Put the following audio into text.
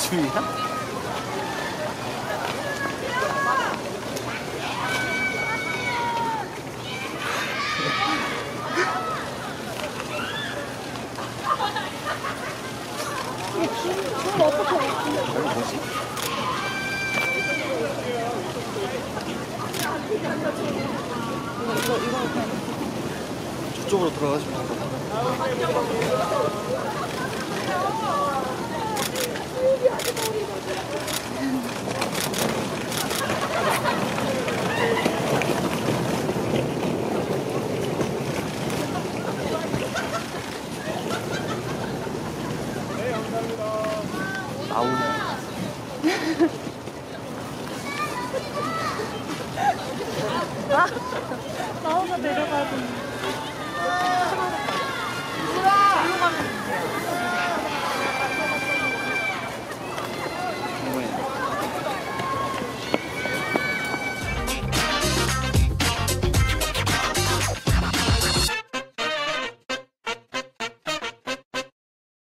중이야? 저쪽으로 들어가시면 같아요. 아우. 나오가 내려가야 돼.